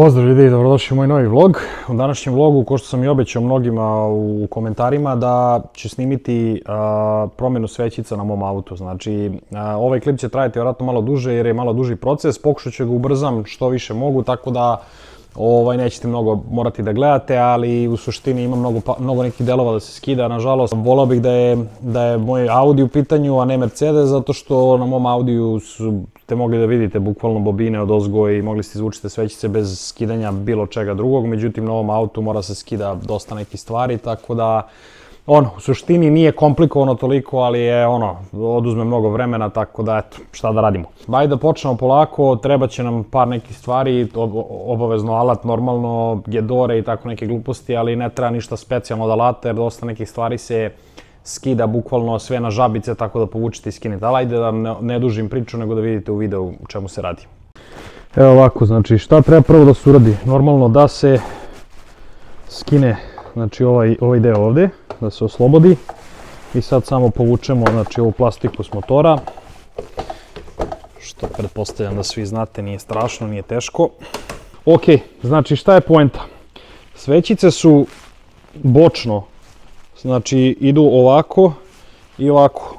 Pozdrav ljudi i dobrodošli u moj novi vlog. U današnjem vlogu, ko što sam i obećao mnogima u komentarima, da ću snimiti promjenu svećica na mom autu. Znači, ovaj klip će trajati vjerojatno malo duže jer je malo duži proces. Pokušat ću ga ubrzam što više mogu, tako da ovaj, nećete mnogo morati da gledate, ali u suštini ima mnogo, pa, mnogo nekih delova da se skida, nažalost. Volao bih da je, da je moj Audi u pitanju, a ne Mercedes, zato što na mom Audiju ste mogli da vidite bukvalno bobine od ozgo i mogli ste izvučiti svećice bez skidanja bilo čega drugog, međutim na ovom autu mora se skida dosta nekih stvari, tako da ono, u suštini nije komplikovano toliko, ali je ono, oduzme mnogo vremena, tako da eto, šta da radimo. Baj da počnemo polako, treba će nam par nekih stvari, obavezno alat, normalno, gedore i tako neke gluposti, ali ne treba ništa specijalno od alata, jer dosta nekih stvari se skida bukvalno sve na žabice, tako da povučete i skinete. Ali ajde da ne, dužim priču, nego da vidite u videu u čemu se radi. Evo ovako, znači šta treba prvo da se uradi? Normalno da se skine znači ovaj, ovaj deo ovde, da se oslobodi. I sad samo povučemo znači ovu plastiku s motora. Što pretpostavljam da svi znate, nije strašno, nije teško. Ok, znači šta je poenta? Svećice su bočno Znači idu ovako i ovako.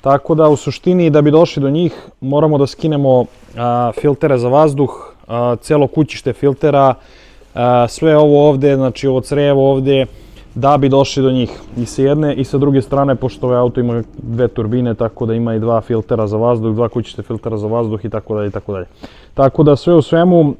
Tako da u suštini da bi došli do njih moramo da skinemo a, filtere za vazduh, a, celo kućište filtera, sve ovo ovde, znači ovo crevo ovde, da bi došli do njih. I sa jedne i sa druge strane, pošto ovaj auto ima dve turbine, tako da ima i dva filtera za vazduh, dva kućište filtera za vazduh i tako dalje i tako dalje. Tako da sve u svemu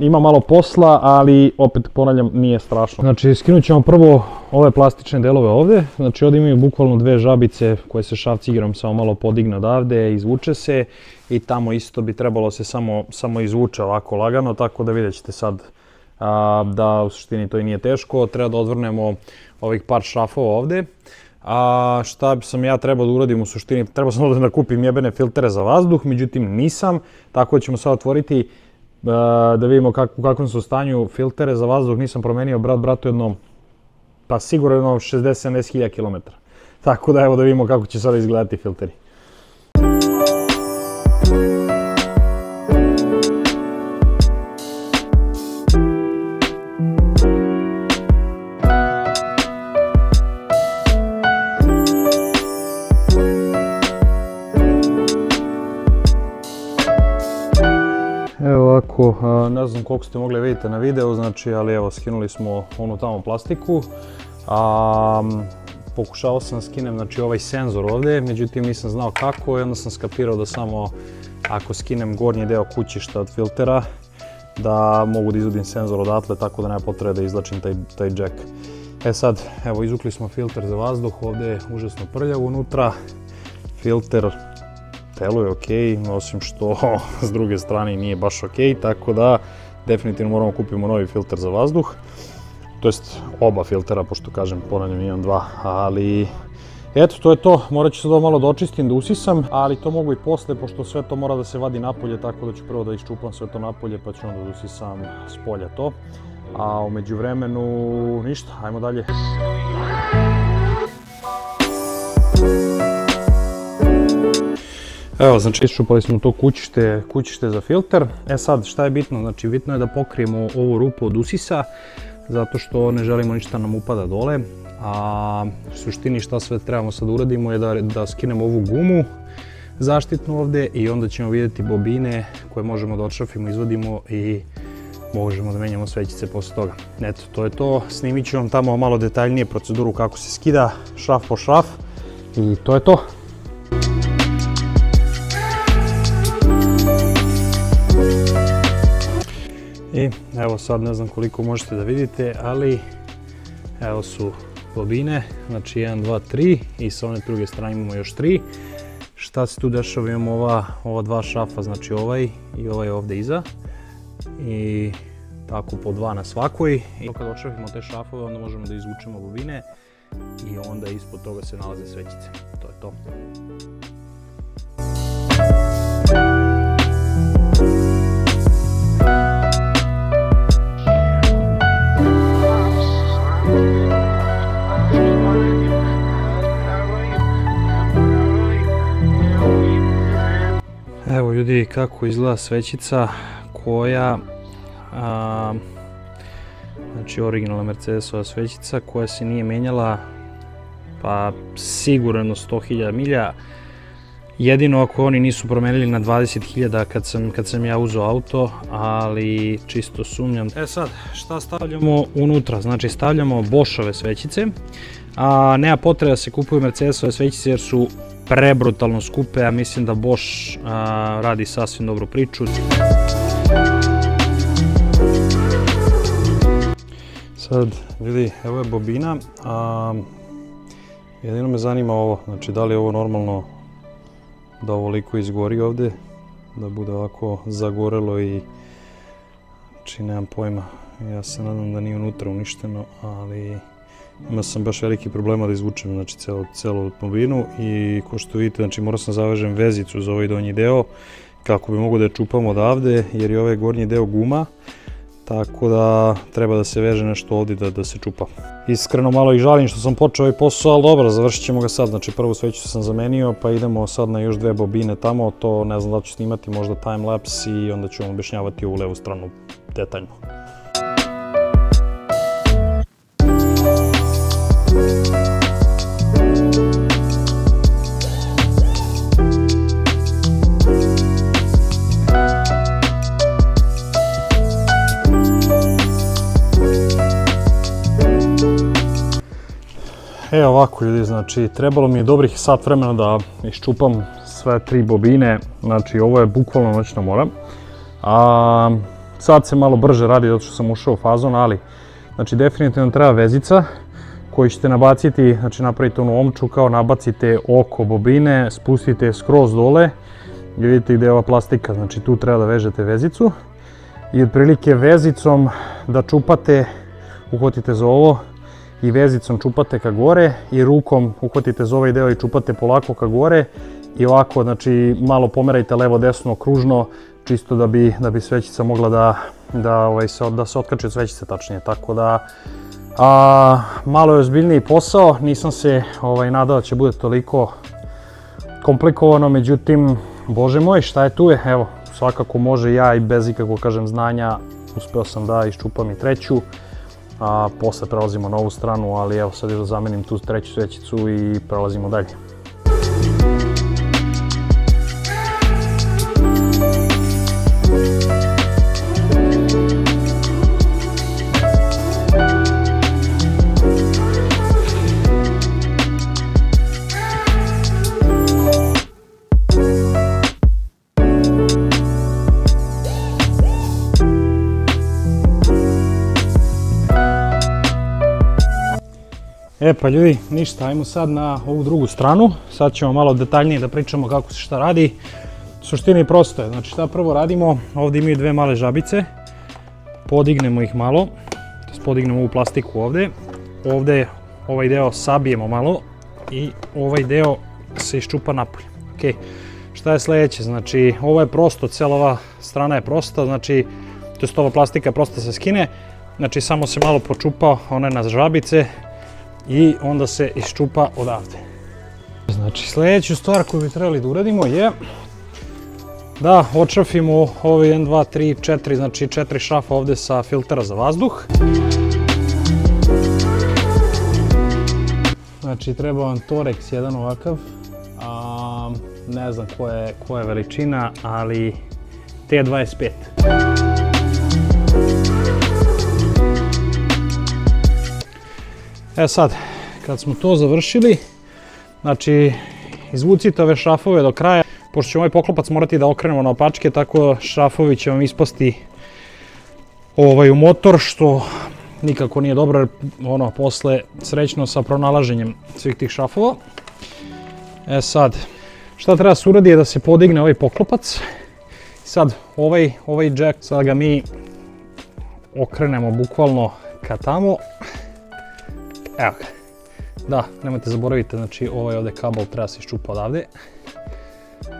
ima malo posla, ali opet ponavljam nije strašno. Znači skinut ćemo prvo ove plastične delove ovde, znači ovde imaju bukvalno dve žabice koje se šav cigrom samo malo podigne odavde, izvuče se i tamo isto bi trebalo se samo, samo izvuče ovako lagano, tako da vidjet ćete sad a, da u suštini to i nije teško. Treba da odvrnemo ovih par šrafova ovde. A šta sam ja trebao da uradim u suštini? Trebao sam da kupim jebene filtere za vazduh, međutim nisam. Tako ćemo sad otvoriti da vidimo u kakvom su stanju filtere za vazduh. Nisam promenio brat bratu jedno, pa sigurno jedno 60-70 hiljada kilometara. Tako da evo da vidimo kako će sada izgledati filteri. Ovako, ne znam koliko ste mogli vidjeti na videu, znači, ali evo, skinuli smo onu tamo plastiku. A, pokušao sam skinem znači, ovaj senzor ovde, međutim nisam znao kako i onda sam skapirao da samo ako skinem gornji deo kućišta od filtera, da mogu da izvodim senzor odatle, tako da nema potrebe da izlačim taj, taj jack. E sad, evo, izvukli smo filter za vazduh, ovde je užasno prljav unutra. Filter deluje ok, osim što s druge strane nije baš ok, tako da definitivno moramo kupimo novi filter za vazduh. To jest oba filtera, pošto kažem, ponavljam imam dva, ali Eto, to je to. Morat ću sad ovo malo da očistim, da usisam, ali to mogu i posle, pošto sve to mora da se vadi napolje, tako da ću prvo da iščupam sve to napolje, pa ću onda da usisam s polja to. A umeđu vremenu, ništa, ajmo dalje. Evo, znači iščupali smo to kućište, kućište za filter. E sad, šta je bitno? Znači, bitno je da pokrijemo ovu rupu od usisa, zato što ne želimo ništa nam upada dole. A u suštini šta sve trebamo sad uradimo je da, da skinemo ovu gumu zaštitnu ovde i onda ćemo vidjeti bobine koje možemo da odšrafimo, izvodimo i možemo da menjamo svećice posle toga. Eto, to je to. Snimit ću vam tamo malo detaljnije proceduru kako se skida šraf po šraf i to je to. I evo sad ne znam koliko možete da vidite, ali evo su bobine, znači 1, 2, 3 i sa one druge strane imamo još 3. Šta se tu dešava? Imamo ova, ova dva šafa, znači ovaj i ovaj ovde iza. I tako po dva na svakoj. I kad ošrafimo te šafove onda možemo da izvučemo bobine i onda ispod toga se nalaze svećice. To je to. Evo ljudi kako izgleda svećica koja a, znači originalna Mercedesova svećica koja se nije menjala pa sigurno 100.000 milja. Jedino ako oni nisu promenili na 20.000 kad sam, kad sam ja uzeo auto, ali čisto sumnjam. E sad, šta stavljamo unutra? Znači stavljamo Boschove svećice, a nema potrebe da se kupuju Mercedesove svećice jer su prebrutalno skupe, a mislim da Bosch radi sasvim dobru priču. Sad, vidi, evo je bobina, a, jedino me zanima ovo, znači da li je ovo normalno da ovoliko izgori ovde, da bude ovako zagorelo i znači nemam pojma, ja se nadam da nije unutra uništeno, ali imao sam baš veliki problema da izvučem znači celu, celu i ko što vidite znači morao sam zavežem vezicu za ovaj donji deo kako bi mogo da je čupam odavde jer je ovaj gornji deo guma tako da treba da se veže nešto ovdje da, da se čupa. Iskreno malo ih žalim što sam počeo ovaj posao, ali dobro, završit ćemo ga sad, znači prvu sveću sam zamenio, pa idemo sad na još dve bobine tamo, to ne znam da ću snimati možda timelapse i onda ću vam objašnjavati ovu levu stranu detaljno. E ovako ljudi, znači trebalo mi je dobrih sat vremena da iščupam sve tri bobine, znači ovo je bukvalno noćna mora. A, sad se malo brže radi zato što sam ušao u fazon, ali znači definitivno treba vezica koju ćete nabaciti, znači napravite onu omču kao nabacite oko bobine, spustite je skroz dole i vidite gdje je ova plastika, znači tu treba da vežete vezicu i otprilike vezicom da čupate, uhvatite za ovo, i vezicom čupate ka gore i rukom uhvatite za ovaj deo i čupate polako ka gore i ovako znači malo pomerajte levo desno kružno čisto da bi, da bi svećica mogla da, da, ovaj, se, da se otkači od svećice tačnije. Tako da a, malo je ozbiljniji posao, nisam se ovaj, nadao da će bude toliko komplikovano, međutim, bože moj, šta je tu je, evo, svakako može ja i bez ikakvog, kažem, znanja, uspeo sam da iščupam i treću a posle prelazimo na ovu stranu, ali evo sad još zamenim tu treću svećicu i prelazimo dalje. E pa ljudi, ništa, ajmo sad na ovu drugu stranu. Sad ćemo malo detaljnije da pričamo kako se šta radi. Suštini prosto je, znači šta prvo radimo, ovdje imaju dve male žabice. Podignemo ih malo, podignemo ovu plastiku ovdje. Ovdje ovaj deo sabijemo malo i ovaj deo se iščupa napolje. Ok, šta je sljedeće, znači ovo je prosto, cijela ova strana je prosta, znači to ova plastika prosto se skine. Znači samo se malo počupa, ona je na žabice, i onda se iščupa odavde. Znači sljedeću stvar koju bi trebali da uradimo je da očafimo ove 1, 2, 3, 4, znači 4 šafa ovdje sa filtera za vazduh. Znači treba vam Torex jedan ovakav, a, ne znam koja je, koja je veličina, ali T25. E sad, kad smo to završili, znači izvucite ove šrafove do kraja, pošto će ovaj poklopac morati da okrenemo na opačke, tako šrafovi će vam ispasti ovaj, u motor, što nikako nije dobro, jer ono, posle srećno sa pronalaženjem svih tih šrafova. E sad, šta treba se uradi je da se podigne ovaj poklopac. Sad, ovaj, ovaj jack, sad ga mi okrenemo bukvalno ka tamo. Evo ga. Da, nemojte zaboraviti, znači ovaj ovdje kabel treba se iščupa odavde.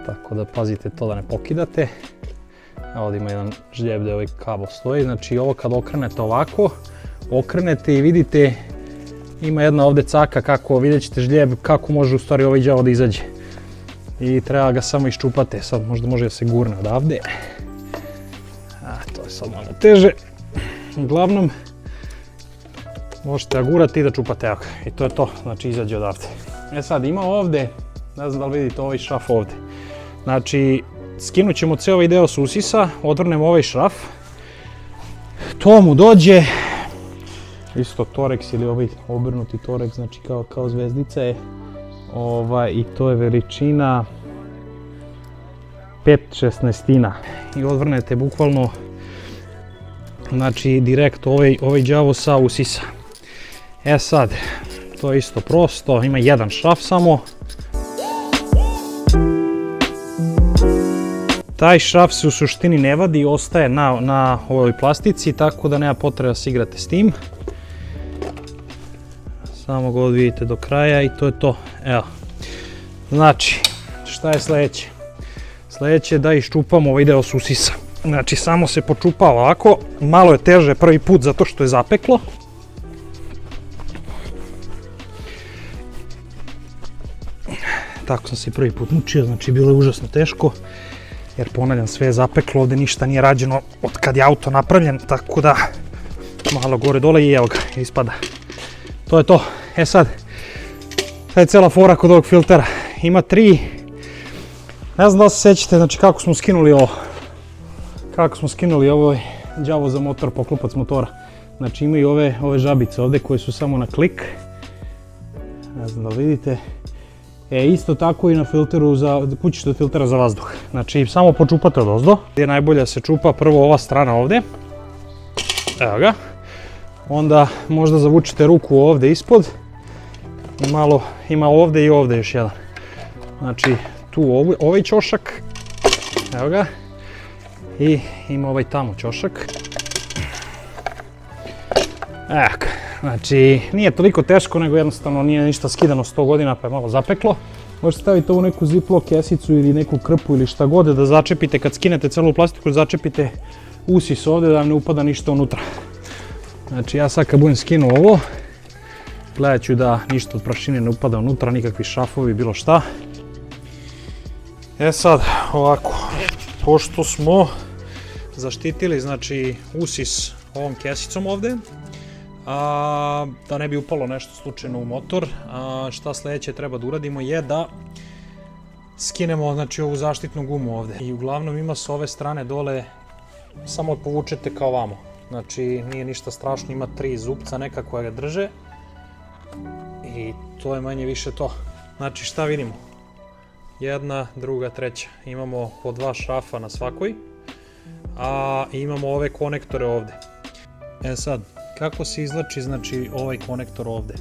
Tako da pazite to da ne pokidate. Ovdje ima jedan žljeb gdje ovaj kabel stoji. Znači ovo kad okrenete ovako, okrenete i vidite ima jedna ovdje caka kako vidjet ćete žljeb kako može u stvari ovaj đavo da izađe. I treba ga samo iščupate, sad možda može da se gurne odavde. A, to je sad malo teže. uglavnom, možete ga gurati i da čupate, evo I to je to, znači izađe odavde. E sad, ima ovde, ne znam da li vidite ovaj šraf ovde. Znači, skinut ćemo cijel ovaj deo susisa, odvrnemo ovaj šraf. To mu dođe, isto toreks ili ovaj obrnuti toreks, znači kao, kao zvezdica je. Ovaj, I to je veličina 5 šestnestina. I odvrnete bukvalno znači direkt ovaj, ovaj đavo sa usisa. E sad, to je isto prosto, ima jedan šraf samo. Taj šraf se u suštini ne vadi i ostaje na, na ovoj plastici, tako da nema potrebe da se igrate s tim. Samo ga odvidite do kraja i to je to. Evo. Znači, šta je sljedeće? Sljedeće je da iščupamo ovaj deo susisa. Znači, samo se počupa ovako. Malo je teže prvi put zato što je zapeklo. Tako sam se prvi put mučio, znači bilo je užasno teško. Jer ponavljam, sve je zapeklo, ovdje ništa nije rađeno od kad je auto napravljen, tako da malo gore dole i evo ga, ispada. To je to. E sad, sad je cela fora kod ovog filtera. Ima tri, ne znam da se sjećate, znači kako smo skinuli ovo. Kako smo skinuli ovo đavo za motor, poklopac motora. Znači imaju ove, ove žabice ovdje koje su samo na klik. Ne znam da vidite. E, isto tako i na filteru za, kućište filtera za vazduh. Znači, samo počupate od ozdo. Je najbolje se čupa prvo ova strana ovdje. Evo ga. Onda možda zavučite ruku ovdje ispod. Malo, ima ovdje i ovdje još jedan. Znači, tu ovaj čošak. Evo ga. I ima ovaj tamo čošak. Evo Znači, nije toliko teško, nego jednostavno nije ništa skidano 100 godina pa je malo zapeklo. Možete staviti ovu neku ziplo kesicu ili neku krpu ili šta god da začepite kad skinete celu plastiku, začepite usis ovdje da vam ne upada ništa unutra. Znači ja sad kad budem skinuo ovo, gledat ću da ništa od prašine ne upada unutra, nikakvi šafovi, bilo šta. E sad, ovako, pošto smo zaštitili znači usis ovom kesicom ovdje, da ne bi upalo nešto slučajno u motor, šta sljedeće treba da uradimo je da skinemo znači ovu zaštitnu gumu ovdje. I uglavnom ima s ove strane dole, samo povučete kao vamo. Znači nije ništa strašno, ima tri zupca neka koja ga drže. I to je manje više to. Znači šta vidimo? Jedna, druga, treća. Imamo po dva šrafa na svakoj. A imamo ove konektore ovdje. E sad, kako se izlači znači ovaj konektor ovdje?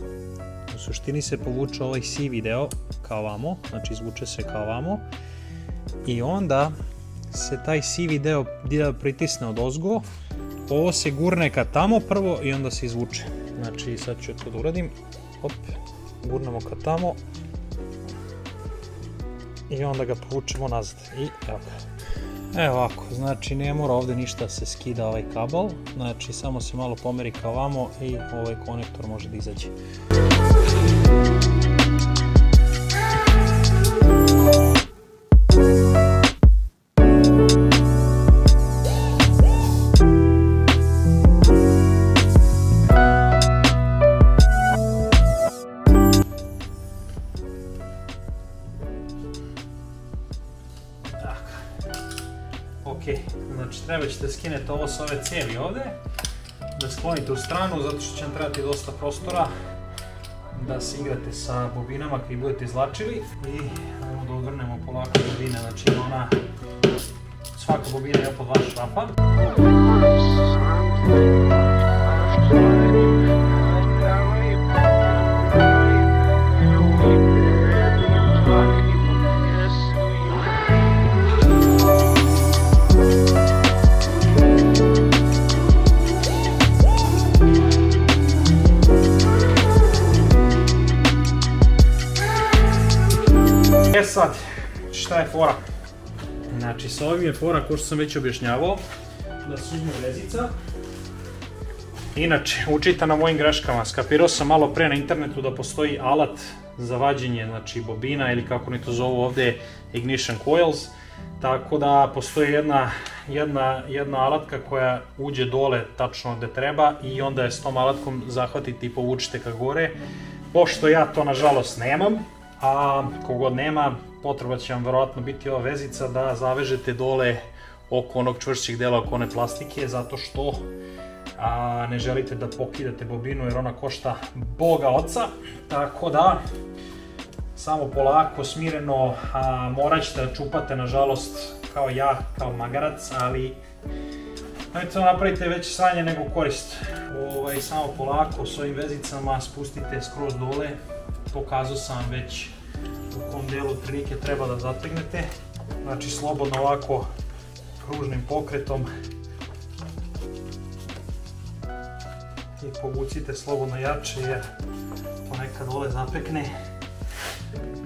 U suštini se povuče ovaj sivi deo kao vamo, znači izvuče se kao vamo. I onda se taj sivi deo, dio pritisne od ozgo, ovo se gurne ka tamo prvo i onda se izvuče. Znači sad ću to da uradim, hop, gurnemo ka tamo, i onda ga povučemo nazad i evo ga. Evo ovako, znači ne mora ovdje ništa se skida ovaj kabel, znači samo se malo pomeri ka vamo i ovaj konektor može da izađe. Ćete skinete ovo s ove cijevi ovdje, da sklonite u stranu zato što će vam trebati dosta prostora da se igrate sa bobinama koji budete izlačili i ajmo da odvrnemo polako bobine, znači ona svaka bobina je po dva šrapa. Sa ovim je fora, ko što sam već objašnjavao, da se uzme vezica. Inače, učite na mojim greškama, skapirao sam malo pre na internetu da postoji alat za vađenje znači, bobina ili kako ni to zovu ovdje ignition coils. Tako da postoji jedna, jedna, jedna alatka koja uđe dole tačno gde treba i onda je s tom alatkom zahvatite i povučite ka gore. Pošto ja to nažalost nemam, a kogod nema, potreba će vam verovatno biti ova vezica da zavežete dole oko onog čvršćeg dela oko one plastike, zato što a, ne želite da pokidate bobinu jer ona košta boga oca, tako da samo polako, smireno, a, morat ćete da čupate, nažalost, kao ja, kao magarac, ali Ajde to napravite veće sranje nego korist. Ovaj, samo polako s ovim vezicama spustite skroz dole. Pokazao sam već u kom delu prilike treba da zategnete. Znači slobodno ovako kružnim pokretom i povucite slobodno jače jer ponekad dole zapekne.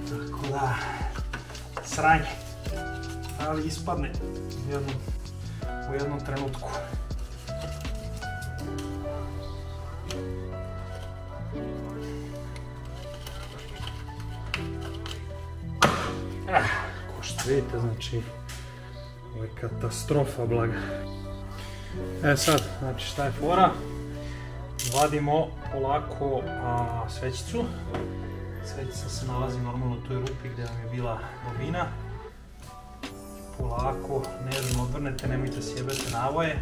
Tako da, sranje. Ali ispadne u jednom, u jednom trenutku. Vidite, znači, ovo je katastrofa blaga. E sad, znači šta je fora? Vadimo polako svećicu. Svećica se nalazi normalno u toj rupi gde vam je bila bobina. Polako, nežno odvrnete, nemojte sjebete navoje.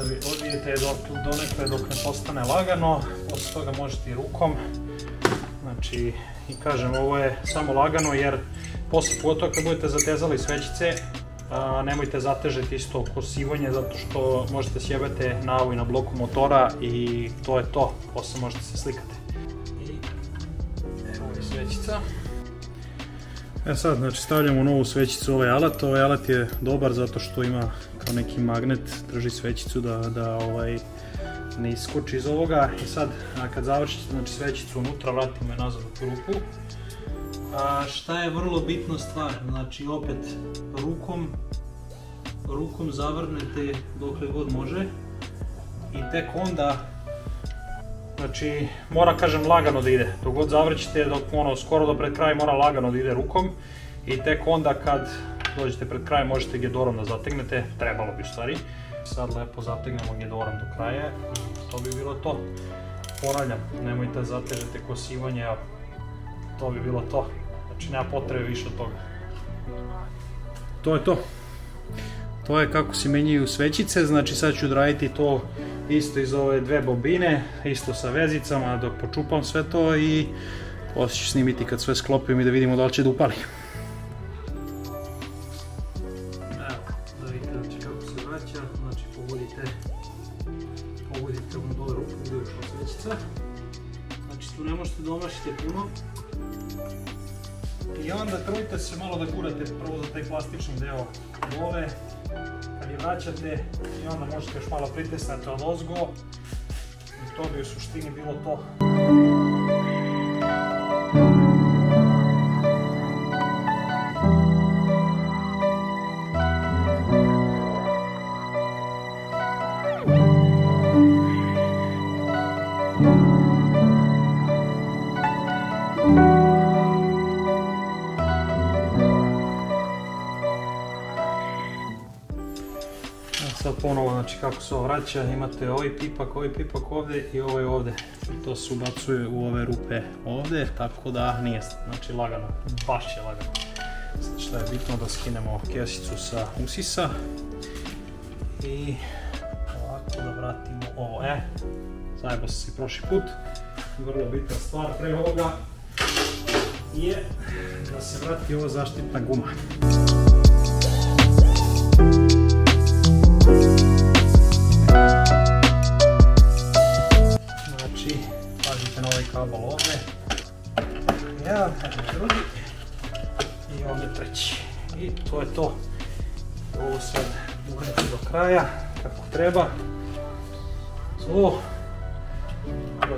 Odvidite dok, donekle dok ne postane lagano, posle toga možete i rukom. Znači, i kažem, ovo je samo lagano jer posle pogotovo kad budete zatezali svećice, nemojte zatežeti isto kosivanje zato što možete sjebete navu i na bloku motora i to je to, posle možete se slikati. Evo je svećica. E sad, znači stavljamo novu svećicu ovaj alat, ovaj alat je dobar zato što ima kao neki magnet, drži svećicu da, da ovaj, ne iskoči iz ovoga. I sad a kad završite znači, svećicu unutra vratimo je nazad u grupu a, šta je vrlo bitna stvar? Znači opet rukom rukom zavrnete dokle god može i tek onda znači mora kažem lagano da ide. Dok god zavrćete dok ono skoro do pred kraja mora lagano da ide rukom i tek onda kad dođete pred kraj možete gedorom da zategnete trebalo bi u stvari sad lepo zategnemo gedorom do kraja to bi bilo to. Ponavljam, nemojte da zatežete kosivanje, to bi bilo to. Znači nema potrebe više od toga. To je to. To je kako se menjaju svećice, znači sad ću raditi to isto iz ove dve bobine, isto sa vezicama dok počupam sve to i poslije ću snimiti kad sve sklopim i da vidimo da li će da upali. Tu ne možete domašiti puno. I onda trujte se malo da gurate prvo za taj plastični deo dole. Kad je vraćate i onda možete još malo pritisnati od ozgo. I to bi u suštini bilo to. Ponovo, znači kako se ovo vraća, imate ovaj pipak, ovaj pipak ovde i ovaj ovde. To se ubacuje u ove rupe ovde, tako da nije, znači lagano, baš je lagano. Sad šta je bitno da skinemo kesicu sa usisa i ovako da vratimo ovo, e, zajebo si prošli put, vrlo bitna stvar pre ovoga je da se vrati ovo zaštitna guma. Kabel ovdje. Jedan, drugi i ovdje treći. I to je to. Ovo sad uvrti do kraja kako treba. Ovo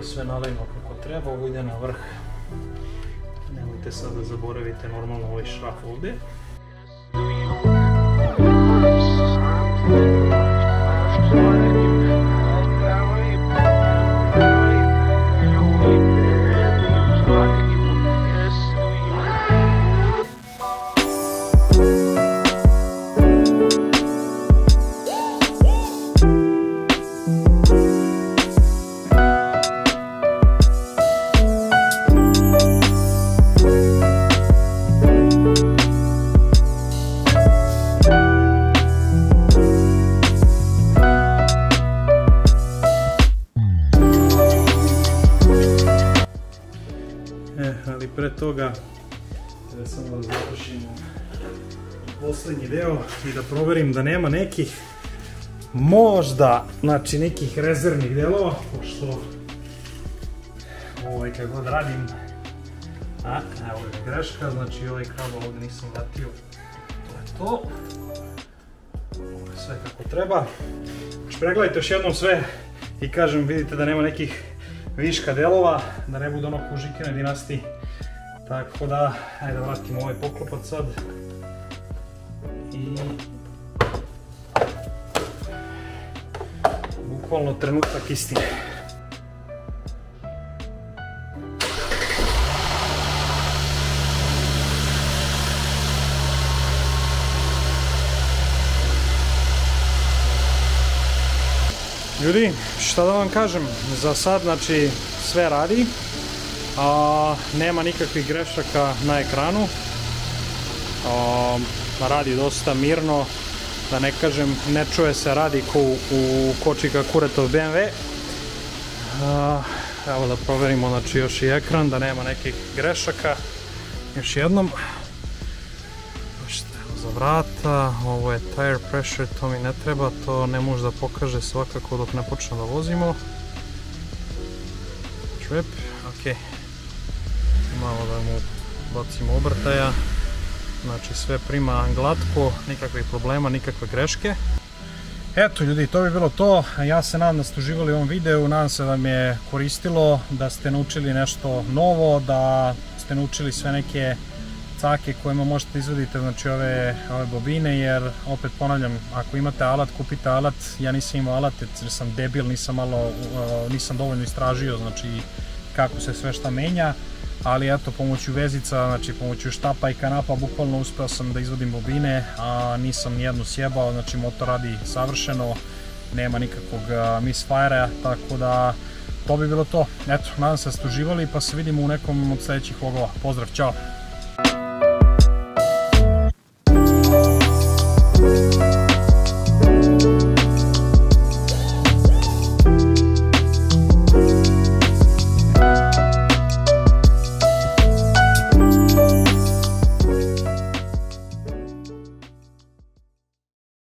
sve nalijemo kako treba, ovo ide na vrh. Nemojte sad da zaboravite normalno ovaj šraf ovdje. Poslednji deo i da proverim da nema nekih možda, znači nekih rezervnih delova, pošto ovaj kad god radim, a, evo je greška, znači ovaj kabel ovdje nisam vratio, to je to. Sve kako treba. Znači pregledajte još jednom sve i kažem, vidite da nema nekih viška delova, da ne bude ono po Žikine dinastiji. Tako da, ajde da vratimo ovaj poklopac sad. I... Bukvalno trenutak istine. Ljudi, šta da vam kažem, za sad znači sve radi, a nema nikakvih grešaka na ekranu, a, radi dosta mirno, da ne kažem, ne čuje se radi ko u kočika kuretov BMW. Evo da proverimo znači još i ekran, da nema nekih grešaka. Još jednom, za vrata, ovo je tire pressure, to mi ne treba, to ne može da pokaže svakako dok ne počne da vozimo. Trip, ok. Malo da mu bacimo obrtaja. Znači sve prima glatko, nikakvih problema, nikakve greške. Eto ljudi, to bi bilo to. Ja se nadam da ste uživali u ovom videu, nadam se da vam je koristilo, da ste naučili nešto novo, da ste naučili sve neke cake kojima možete izvoditi znači ove, ove bobine jer opet ponavljam ako imate alat kupite alat ja nisam imao alat jer sam debil nisam malo nisam dovoljno istražio znači kako se sve šta menja ali eto pomoću vezica znači pomoću štapa i kanapa bukvalno uspeo sam da izvodim bobine a nisam nijednu sjebao znači motor radi savršeno nema nikakvog misfire tako da to bi bilo to. Eto nadam se da ste uživali pa se vidimo u nekom od sledećih vlogova. Pozdrav čao